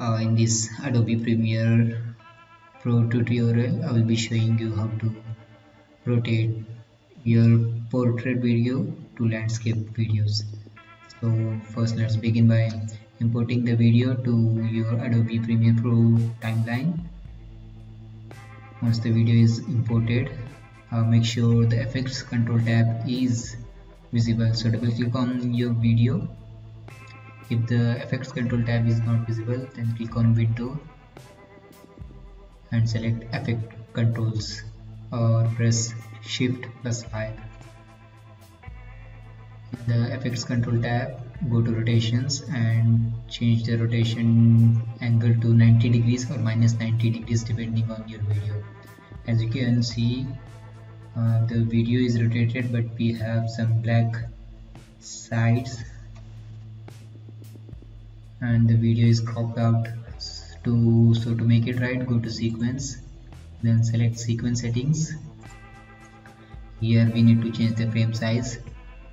uh, in this Adobe Premiere Pro tutorial I will be showing you how to rotate your portrait video to landscape videos. So first let's begin by importing the video to your Adobe Premiere Pro timeline. Once the video is imported uh, make sure the effects control tab is visible. So double click on your video if the effects control tab is not visible then click on window and select effect controls or press shift plus 5 in the effects control tab go to rotations and change the rotation angle to 90 degrees or minus 90 degrees depending on your video. As you can see uh, the video is rotated but we have some black sides and the video is cropped out to so to make it right go to sequence then select sequence settings. Here we need to change the frame size.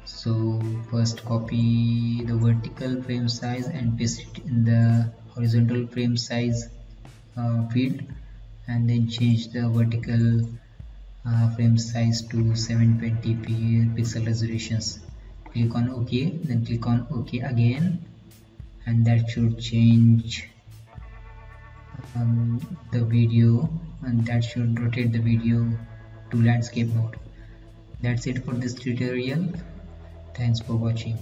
So first copy the vertical frame size and paste it in the horizontal frame size uh, field and then change the vertical uh, frame size to 720p pixel resolutions. Click on ok then click on ok again and that should change um, the video and that should rotate the video to landscape mode. That's it for this tutorial. Thanks for watching